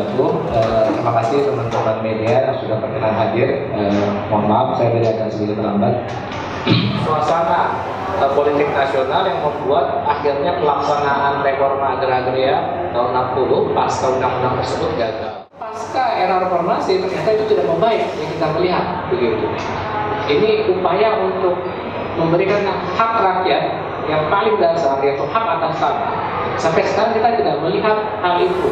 wabarakatuh. Eh, uh, terima kasih teman-teman media yang sudah berkenan hadir. Uh, mohon maaf, saya tadi agak sedikit terlambat. Suasana uh, politik nasional yang membuat akhirnya pelaksanaan reforma agraria tahun 60 pasca undang-undang tersebut gagal. Pasca era reformasi ternyata itu tidak membaik yang kita melihat begitu. Ini upaya untuk memberikan hak rakyat yang paling dasar yaitu hak atas tanah sampai sekarang kita tidak melihat hal itu